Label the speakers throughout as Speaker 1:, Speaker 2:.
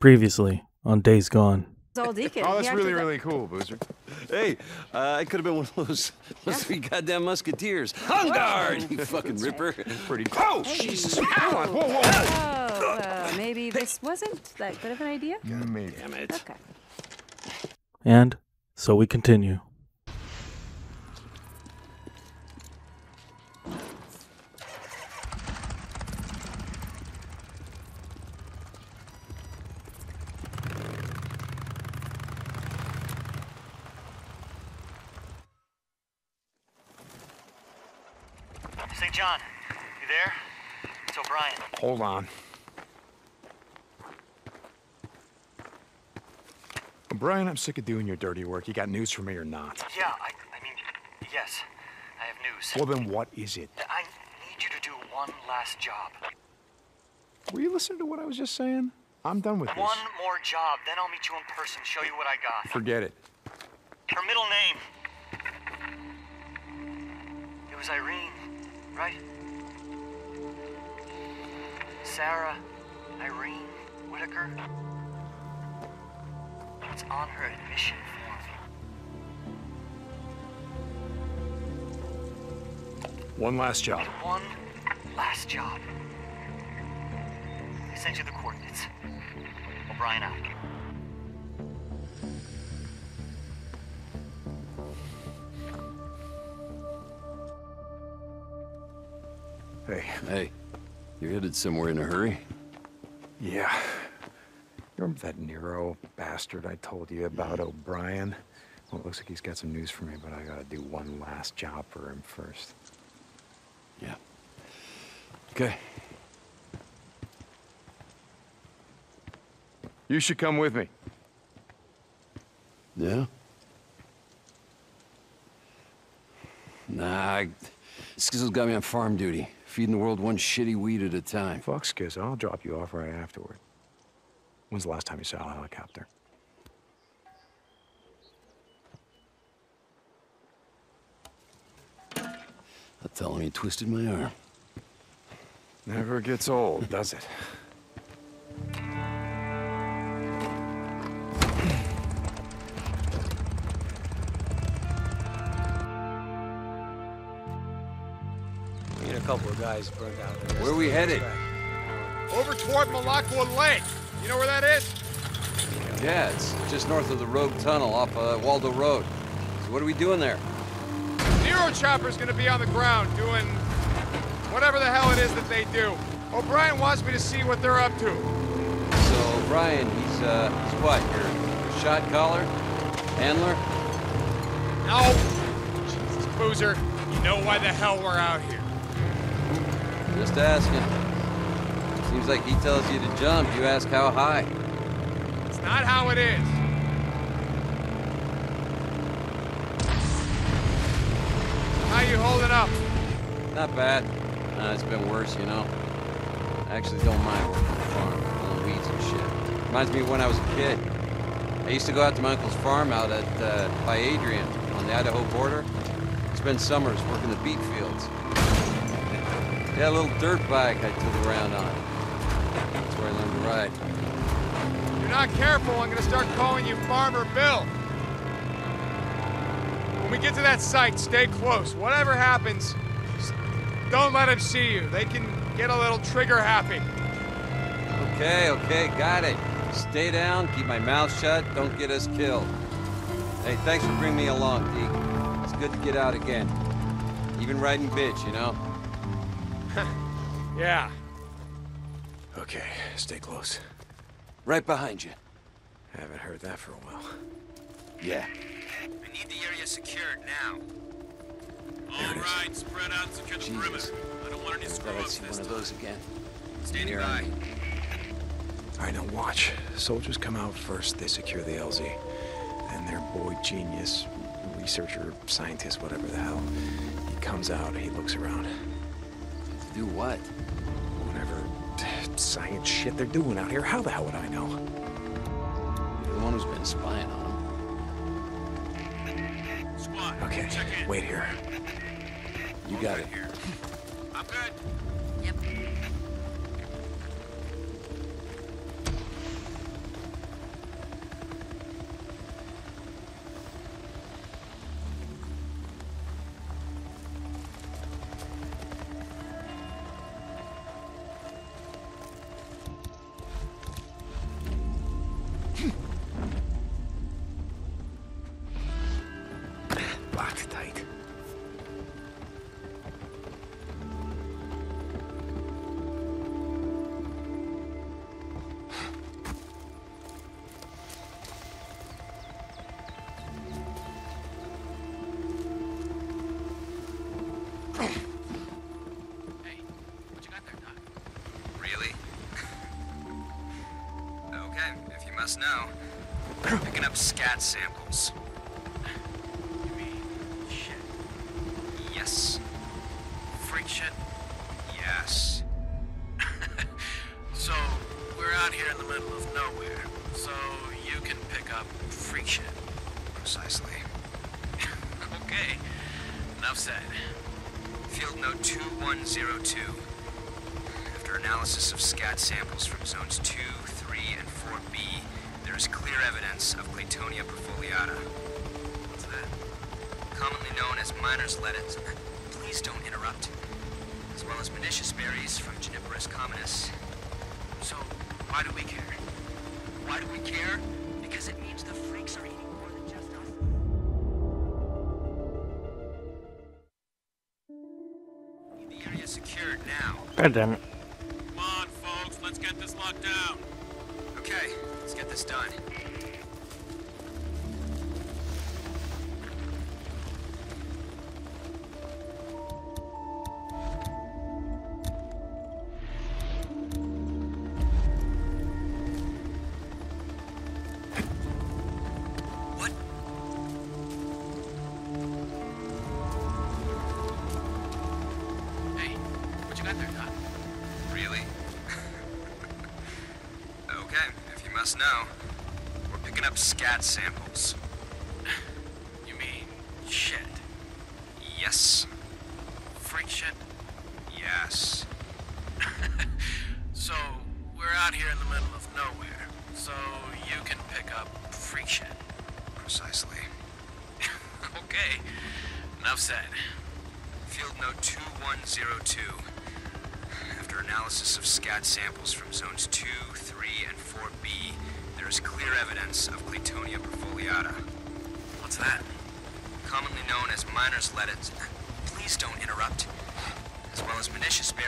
Speaker 1: Previously on Days Gone.
Speaker 2: It's all Deacon.
Speaker 3: Oh, that's really, really cool, Boozer.
Speaker 4: Hey, uh, I could have been one of those, those three goddamn musketeers. On guard, you fucking ripper.
Speaker 3: Pretty. Oh, Jesus! Alan, whoa, whoa, whoa.
Speaker 2: Oh, uh, maybe this wasn't that good of an idea?
Speaker 3: Maybe.
Speaker 4: Damn it.
Speaker 2: Okay.
Speaker 1: And so we continue.
Speaker 5: St. John, you there? It's O'Brien.
Speaker 3: Hold on. Brian, I'm sick of doing your dirty work. You got news for me or not?
Speaker 5: Yeah, I, I mean, yes, I have news.
Speaker 3: Well, then what is it?
Speaker 5: I need you to do one last job.
Speaker 3: Were you listening to what I was just saying? I'm done with this.
Speaker 5: One more job, then I'll meet you in person, show you what I got.
Speaker 3: Forget it.
Speaker 5: Her middle name. It was Irene, right? Sarah Irene Whitaker. It's on her admission form.
Speaker 3: One last job.
Speaker 5: One last job. I sent you the coordinates. O'Brien out.
Speaker 3: Hey,
Speaker 4: Hey, you're headed somewhere in a hurry?
Speaker 3: yeah. You remember that Nero bastard I told you about, O'Brien? Well, it looks like he's got some news for me, but I gotta do one last job for him first.
Speaker 4: Yeah. Okay.
Speaker 3: You should come with me.
Speaker 4: Yeah? Nah, I, Skizzo's got me on farm duty, feeding the world one shitty weed at a time.
Speaker 3: Fuck Skiz, I'll drop you off right afterward. When's the last time you saw a helicopter?
Speaker 4: I'll tell him he twisted my arm.
Speaker 3: Never gets old, does it?
Speaker 6: Couple of guys burned out there.
Speaker 4: Where we headed?
Speaker 7: Over toward Malakwa Lake. You know where that is?
Speaker 4: Yeah, it's just north of the Rogue Tunnel off uh, Waldo Road. So what are we doing there?
Speaker 7: Nero Chopper's gonna be on the ground doing whatever the hell it is that they do. O'Brien wants me to see what they're up to.
Speaker 4: So, O'Brien, he's, uh, he's what, your, your shot caller? Handler?
Speaker 7: No. Jesus, Boozer, you know why the hell we're out here.
Speaker 4: Just asking. Seems like he tells you to jump, you ask how high.
Speaker 7: It's not how it is. How you holding up?
Speaker 4: Not bad. Uh, it's been worse, you know. I actually don't mind working on the farm, pulling weeds and shit. Reminds me of when I was a kid. I used to go out to my uncle's farm out at uh, by Adrian on the Idaho border. Spend summers working the beet fields. Yeah, a little dirt bike I took around on. That's where I learned to ride.
Speaker 7: If you're not careful, I'm gonna start calling you Farmer Bill. When we get to that site, stay close. Whatever happens, don't let them see you. They can get a little trigger happy.
Speaker 4: Okay, okay, got it. Stay down, keep my mouth shut, don't get us killed. Hey, thanks for bringing me along, Deke. It's good to get out again. Even riding bitch, you know?
Speaker 7: Yeah.
Speaker 3: Okay, stay close.
Speaker 4: Right behind you.
Speaker 3: I Haven't heard that for a while.
Speaker 4: Yeah.
Speaker 8: I need the area secured now.
Speaker 3: There
Speaker 8: All
Speaker 3: it is.
Speaker 8: right, spread out, secure the
Speaker 4: Jesus.
Speaker 8: perimeter. I don't want any
Speaker 4: Thought I'd
Speaker 8: screw-ups
Speaker 4: see
Speaker 8: this
Speaker 4: one of those again.
Speaker 8: Standing
Speaker 4: Here,
Speaker 8: by.
Speaker 3: All right, now watch. Soldiers come out first, they secure the LZ. Then their boy genius, researcher, scientist, whatever the hell, he comes out, he looks around.
Speaker 4: Do what?
Speaker 3: Whatever science shit they're doing out here, how the hell would I know?
Speaker 4: You're the one who's been spying on them.
Speaker 8: Squad,
Speaker 3: Okay, wait here.
Speaker 4: You got it.
Speaker 8: Here. I'm good.
Speaker 9: Must know. We're picking up scat samples.
Speaker 8: You mean shit?
Speaker 9: Yes.
Speaker 8: Freak shit?
Speaker 9: Yes.
Speaker 8: So, we're out here in the middle of nowhere, so you can pick up freak shit.
Speaker 9: Precisely.
Speaker 8: Okay, enough said.
Speaker 9: Field note 2102. After analysis of scat samples from zones 2, 3, and 4B, there is clear evidence of Claytonia perfoliata.
Speaker 8: What's that?
Speaker 9: commonly known as miner's lettuce. Please don't interrupt. As well as pernicious berries from Juniperus communis.
Speaker 8: So, why do we care?
Speaker 9: Why do we care? Because it means the freaks are eating more than just us. The area secured now.
Speaker 1: God damn it.
Speaker 9: Know, we're picking up scat samples.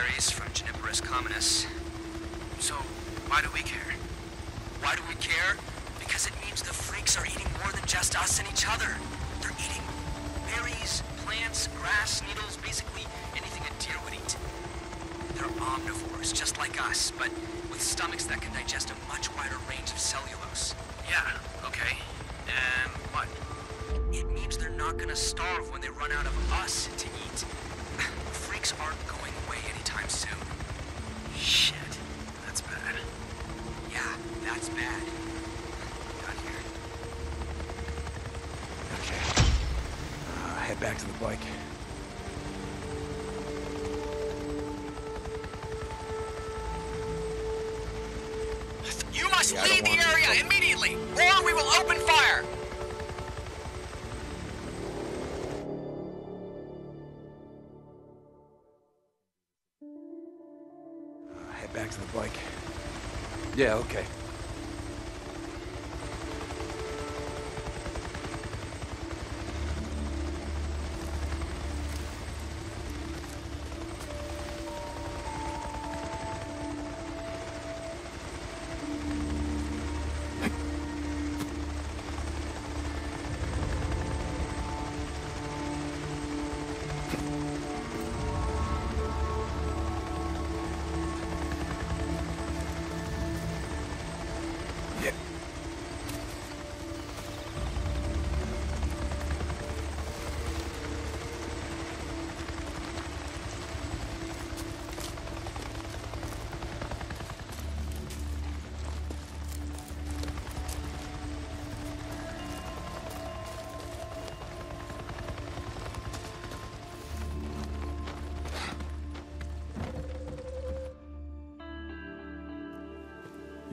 Speaker 9: Berries from Juniperus communis.
Speaker 8: So, why do we care?
Speaker 9: Why do we care? Because it means the freaks are eating more than just us and each other. They're eating berries, plants, grass, needles, basically anything a deer would eat. They're omnivores, just like us, but with stomachs that can digest a much wider range of cellulose.
Speaker 8: Yeah, okay. And what?
Speaker 9: It means they're not gonna starve when they run out of us to eat. Freaks aren't going soon.
Speaker 8: Shit, that's bad.
Speaker 9: Yeah, that's bad. Got here.
Speaker 3: Okay. Uh, head back to the bike. Back to the bike.
Speaker 4: Yeah, okay.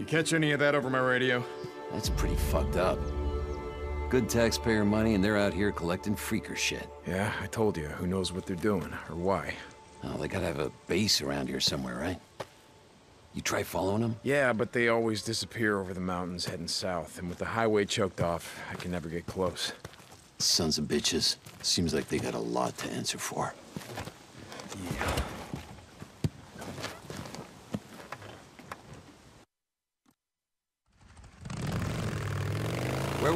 Speaker 7: Catch any of that over my radio?
Speaker 4: That's pretty fucked up. Good taxpayer money, and they're out here collecting freaker shit.
Speaker 3: Yeah, I told you. Who knows what they're doing or why?
Speaker 4: Oh, they gotta have a base around here somewhere, right? You try following them?
Speaker 3: Yeah, but they always disappear over the mountains heading south, and with the highway choked off, I can never get close.
Speaker 4: Sons of bitches. Seems like they got a lot to answer for.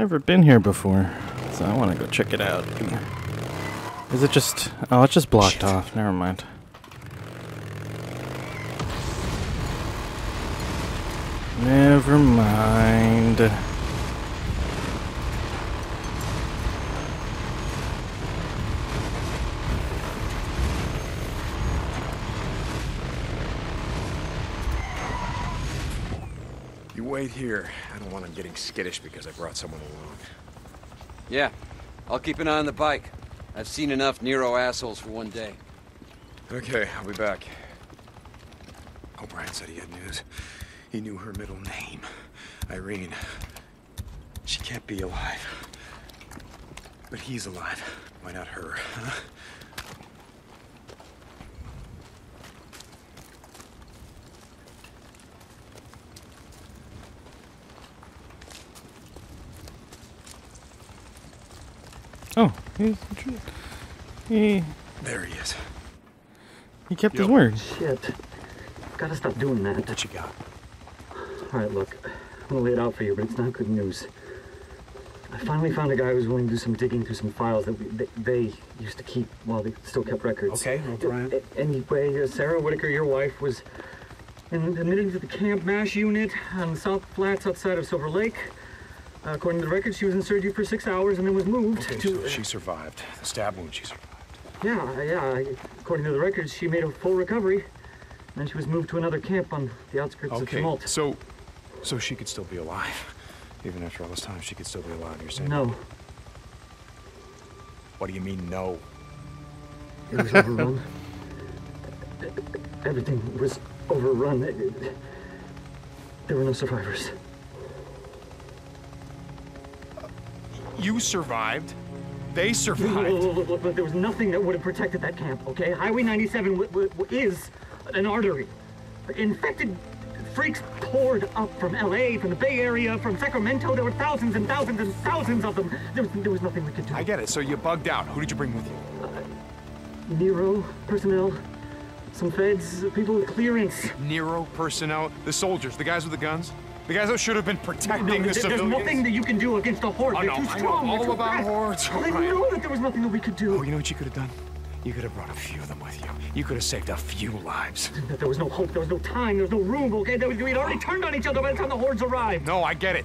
Speaker 1: Never been here before, so I want to go check it out. Is it just... Oh, it's just blocked off. Never mind. Never mind.
Speaker 3: Wait here. I don't want him getting skittish because I brought someone along.
Speaker 4: Yeah, I'll keep an eye on the bike. I've seen enough Nero assholes for one day.
Speaker 3: Okay, I'll be back. Oh, O'Brien said he had news. He knew her middle name. Irene. She can't be alive. But he's alive. Why not her, huh?
Speaker 1: Oh, he, he,
Speaker 3: There he is.
Speaker 1: he kept his word.
Speaker 10: Shit. Gotta stop doing that.
Speaker 3: What you got?
Speaker 10: Alright, look. I'm gonna lay it out for you, but it's not good news. I finally found a guy who was willing to do some digging through some files that we, they, they used to keep while they still kept records.
Speaker 3: Okay, O'Brien.
Speaker 10: A- Anyway, uh, Sarah Whitaker, your wife, was in, admitted to the Camp MASH unit on the South Flats outside of Silver Lake. Uh, according to the records, she was in surgery for six hours and then was moved
Speaker 3: Okay,
Speaker 10: to.
Speaker 3: so she survived. The stab wound, she survived.
Speaker 10: Yeah, yeah. According to the records, she made a full recovery. Then she was moved to another camp on the outskirts of
Speaker 3: Okay,
Speaker 10: Tumalo.
Speaker 3: so... So she could still be alive. Even after all this time, she could still be alive, you're saying?
Speaker 10: No,
Speaker 3: What do you mean, no?
Speaker 10: it was overrun. Everything was overrun. There were no survivors.
Speaker 3: You survived. They
Speaker 10: Look,
Speaker 3: survived.
Speaker 10: look, look, look, look, there was nothing that would have protected that camp, okay? Highway 97 w- w- w- is an artery. Infected freaks poured up from LA, from the Bay Area, from Sacramento. There were thousands and thousands and thousands of them. There was, there was nothing we could do.
Speaker 3: I get it. So you bugged out. Who did you bring with you?
Speaker 10: Uh, Nero personnel, some feds, people with clearance.
Speaker 3: Nero personnel, the soldiers, the guys with the guns, the guys that should have been protecting
Speaker 10: No,
Speaker 3: the
Speaker 10: there- there's nothing that you can do against a horde.
Speaker 3: Oh,
Speaker 10: They're
Speaker 3: no,
Speaker 10: too
Speaker 3: I know
Speaker 10: strong. They're
Speaker 3: all about
Speaker 10: fast.
Speaker 3: hordes,
Speaker 10: I
Speaker 3: O'Brien.
Speaker 10: know that there was nothing that we could do.
Speaker 3: Oh, you know what you could have done? You could have brought a few of them with you. You could have saved a few lives.
Speaker 10: That there was no hope. There was no time. There was no room. Okay, there was, we'd already turned on each other by the time the hordes arrived.
Speaker 3: No, I get it.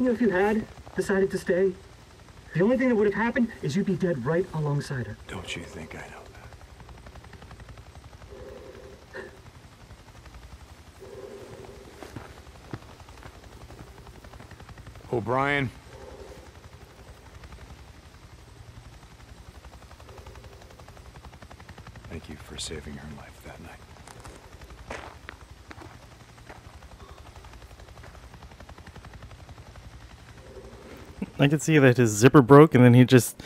Speaker 10: You know, if you had decided to stay, the only thing that would have happened is you'd be dead right alongside her.
Speaker 3: Don't you think I know that? O'Brien. Thank you for saving her life that night.
Speaker 1: I could see that his zipper broke and then he just.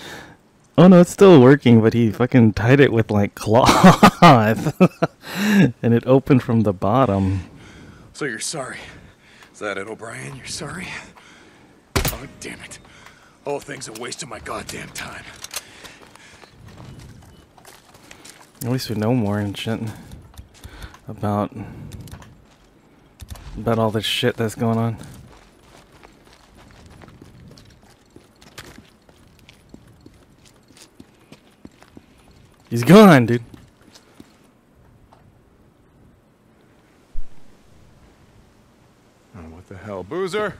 Speaker 1: Oh no, it's still working, but he fucking tied it with like cloth. and it opened from the bottom.
Speaker 3: So you're sorry. Is that it, O'Brien? You're sorry? Oh, damn it. Whole thing's a waste of my goddamn time.
Speaker 1: At least we know more and shit about about all this shit that's going on. He's gone, dude.
Speaker 11: Oh, what the hell? Boozer?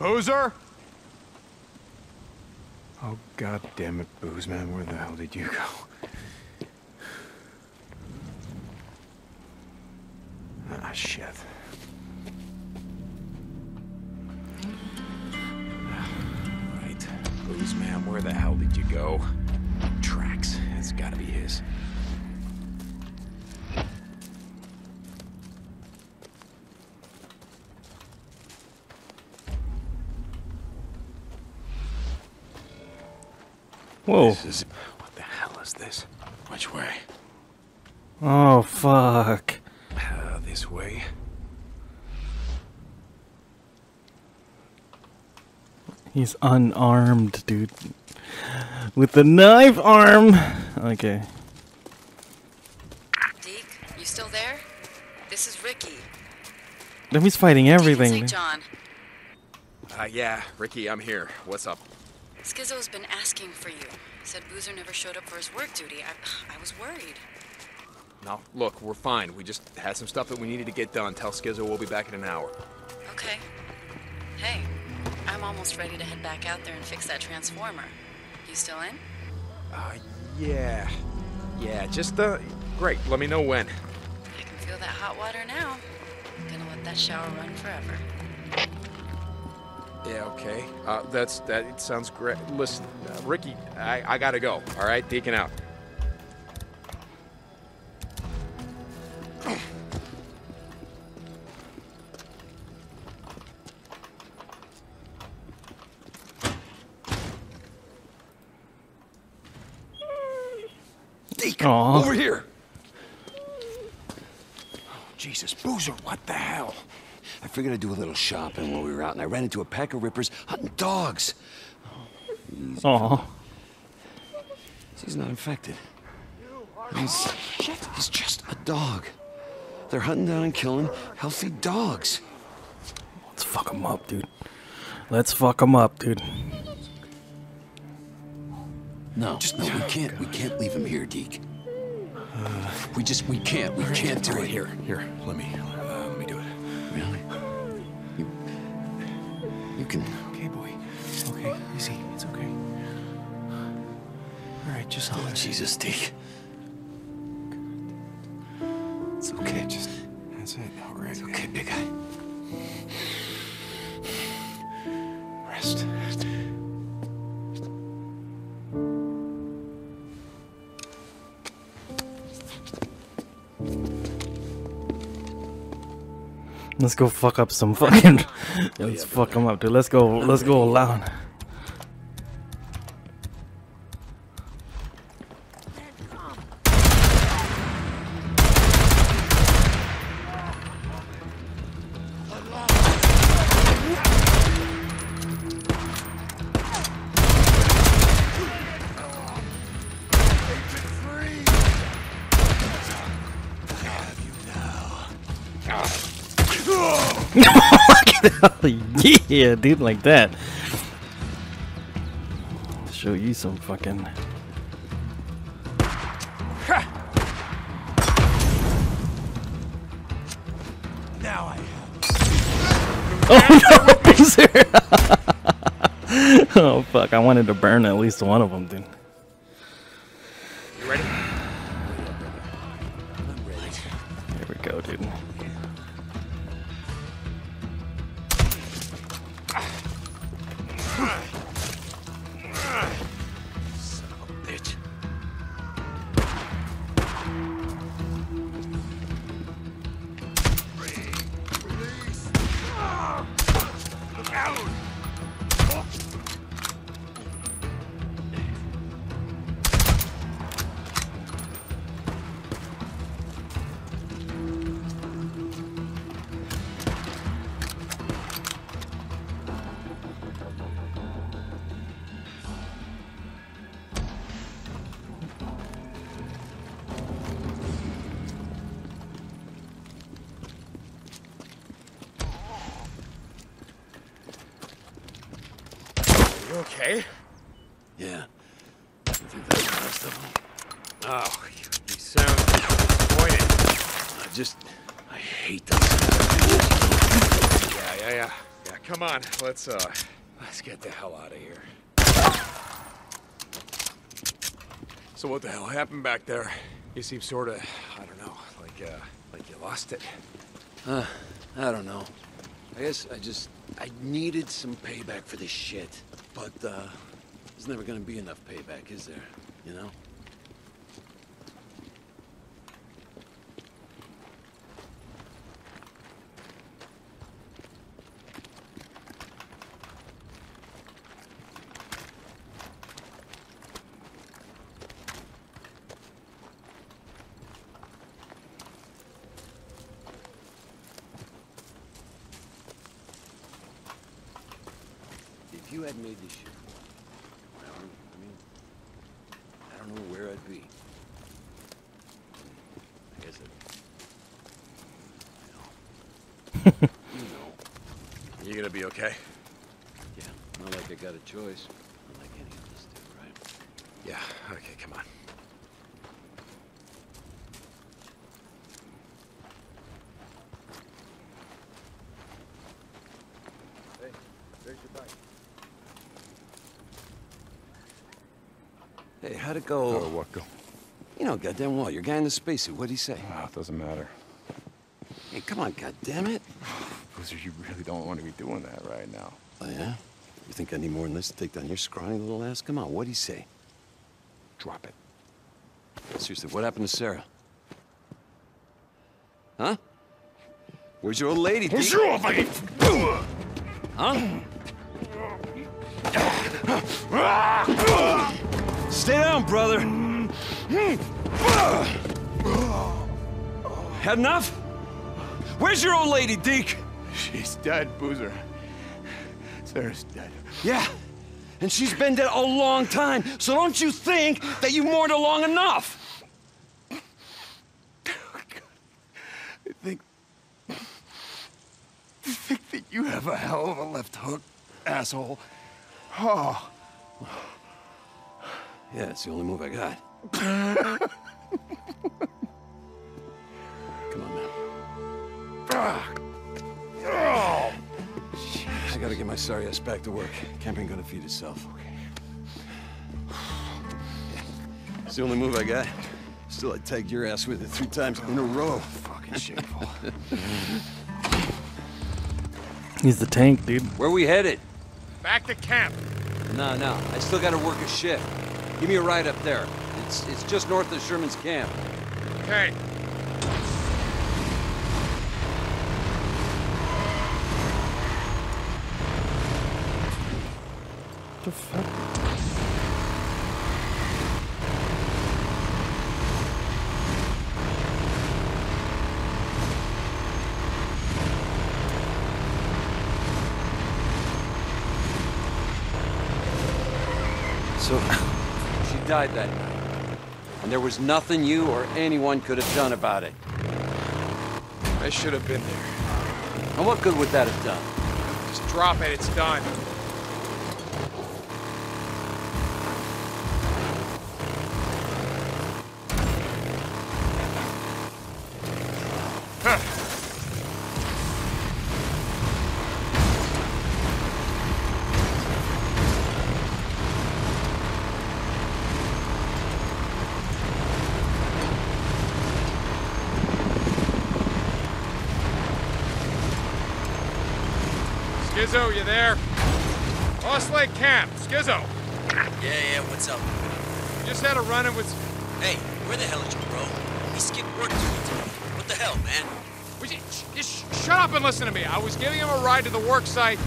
Speaker 11: Boozer? Oh, god damn it, Booze, man. Where the hell did you go? This way.
Speaker 1: He's unarmed, dude. With the knife arm. Okay.
Speaker 12: Deke, you still there? This is Rikki.
Speaker 1: Then he's fighting everything.
Speaker 12: St.
Speaker 1: dude.
Speaker 12: John.
Speaker 3: Uh, yeah, Rikki, I'm here. What's up?
Speaker 12: Skizzo's been asking for you. Said Boozer never showed up for his work duty. I, I was worried.
Speaker 3: No, look, we're fine. We just had some stuff that we needed to get done. Tell Skizzo we'll be back in an hour.
Speaker 12: Okay. Hey, I'm almost ready to head back out there and fix that transformer. You still in?
Speaker 3: Uh, yeah. Yeah, just, uh, great. Let me know when.
Speaker 12: I can feel that hot water now. I'm Gonna let that shower run forever.
Speaker 3: Yeah, okay. Uh, that's, that it sounds great. Listen, uh, Rikki, I, I gotta go, all right? Deacon out.
Speaker 4: Deke,
Speaker 1: Aw.
Speaker 4: over here. Oh, Jesus, Boozer, what the hell? I figured I'd do a little shopping while we were out, and I ran into a pack of rippers hunting dogs.
Speaker 1: Aw.
Speaker 4: He's not infected. He's, he's just a dog. They're hunting down and killing healthy dogs.
Speaker 1: Let's fuck him up, dude. Let's fuck him up, dude.
Speaker 4: No, just no, we can't. We can't leave him here, Deke. We just, we can't. We can't do it
Speaker 3: Here, here, let me, uh, let me do it.
Speaker 4: Really? You, you can.
Speaker 3: Okay, boy. Okay, easy. It's okay. All right, just do
Speaker 4: Oh,
Speaker 3: it.
Speaker 4: Jesus, Deke. It's okay.
Speaker 3: Just, that's it. All right.
Speaker 4: It's okay, big guy.
Speaker 1: Let's go fuck up some fucking. Oh, let's fuck them up, dude. Let's go. Let's go loud. yeah, dude, like that. Show you some fucking.
Speaker 4: Now I
Speaker 1: Oh no, oh fuck! I wanted to burn at least one of them, dude.
Speaker 7: Let's, uh, let's get the hell out of here. So what the hell happened back there? You seem sort of, I don't know, like, uh, like you lost it.
Speaker 4: Uh, I don't know. I guess I just... I needed some payback for this shit. But, uh, there's never gonna be enough payback, is there? You know? If you had made this shit, I don't, I mean, I don't know where I'd be. I guess I'd, you know. you know.
Speaker 7: Gonna be okay?
Speaker 4: Yeah, not like I got a choice. Not like any of us do, right?
Speaker 7: Yeah, okay, come on. Hey, there's your bike.
Speaker 4: Hey, how'd it go?
Speaker 3: Oh, what go?
Speaker 4: You know, goddamn well, your guy in the spacesuit, what'd he say?
Speaker 3: Ah, it doesn't matter.
Speaker 4: Come on, goddamn it.
Speaker 3: Boozer, you really don't want to be doing that right now.
Speaker 4: Oh, yeah? You think I need more than this to take down your scrawny little ass? Come on, what'd he say?
Speaker 3: Drop it.
Speaker 4: Seriously, what happened to Sarah? Huh? Where's your old lady?
Speaker 3: Where's your old lady?
Speaker 4: Huh? Stay down, brother. Had enough? Where's your old lady, Deke?
Speaker 3: She's dead, Boozer. Sarah's dead.
Speaker 4: Yeah, and she's been dead a long time, so don't you think that you mourned her long enough?
Speaker 3: I think... I think that you have a hell of a left hook, asshole. Oh.
Speaker 4: Yeah, it's the only move I got. I gotta get my sorry ass back to work. Camp ain't gonna feed itself. Okay. It's the only move I got. Still, I tagged your ass with it three times in a row.
Speaker 3: Fucking shameful.
Speaker 1: He's the tank, dude.
Speaker 13: Where we headed?
Speaker 7: Back to camp.
Speaker 13: No, no. I still gotta work a shift. Give me a ride up there. It's it's just north of Sherman's camp.
Speaker 7: Okay.
Speaker 1: The fuck?
Speaker 13: So, she died that night. And there was nothing you or anyone could have done about it.
Speaker 7: I should have been there.
Speaker 13: And what good would that have done?
Speaker 7: Just drop it, it's done. Skizzo, you there? Lost Lake Camp. Skizzo.
Speaker 9: Yeah, yeah, what's up?
Speaker 7: Just had a run-in with...
Speaker 9: Hey, where the hell is you, bro? We skipped work today. What the hell, man?
Speaker 7: Would you, sh- just shut up and listen to me. I was giving him a ride to the work site,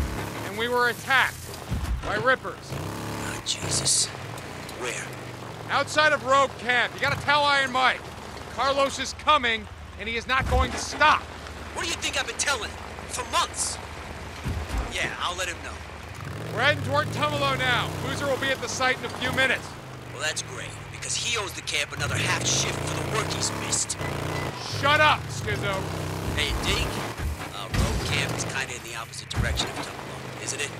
Speaker 7: and we were attacked by rippers.
Speaker 9: Oh, Jesus. Where?
Speaker 7: Outside of Rogue Camp. You gotta tell Iron Mike. Carlos is coming, and he is not going to stop.
Speaker 9: What do you think I've been telling him? For months. Yeah, I'll let him know.
Speaker 7: We're heading toward Tumalo now. Boozer will be at the site in a few minutes.
Speaker 9: Well, that's great, because he owes the camp another half shift for the work he's missed.
Speaker 7: Shut up, Skizzo.
Speaker 9: Hey, Deke. Uh, Rogue Camp is kinda in the opposite direction of Tumalo, isn't it?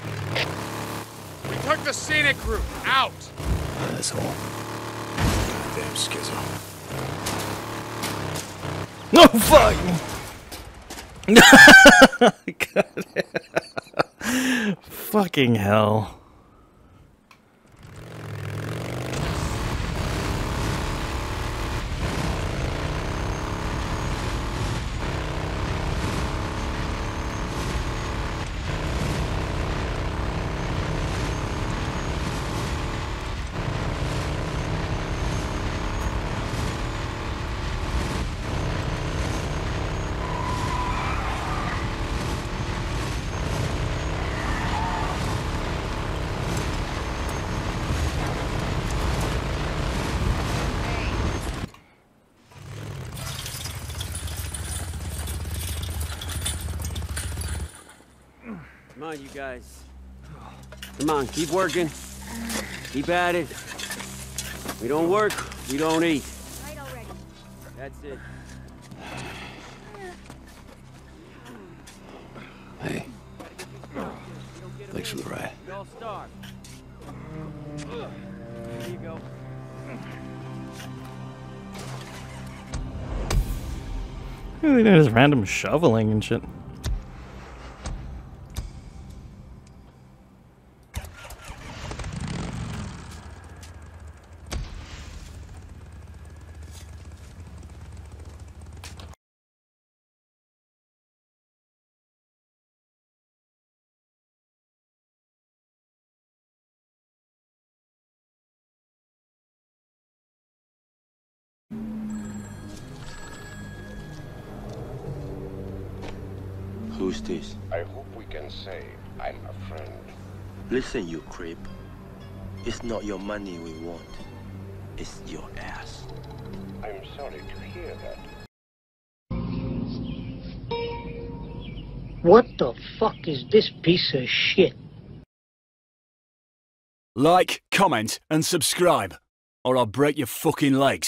Speaker 7: We took the scenic route. Out.
Speaker 3: That's Asshole. Goddamn Skizzo.
Speaker 1: No fuck. God. Fucking hell.
Speaker 4: On, you guys. Come on, keep working. Keep at it. We don't work, we don't eat. That's it.
Speaker 14: Hey. Thanks for the ride.
Speaker 4: We all starve. Here you go.
Speaker 1: They did just random shoveling and shit.
Speaker 15: Who's this?
Speaker 16: I hope we can say I'm a friend.
Speaker 15: Listen, you creep. It's not your money we want. It's your ass.
Speaker 16: I'm sorry to hear that.
Speaker 17: What the fuck is this piece of shit?
Speaker 18: Like, comment, and subscribe, or I'll break your fucking legs.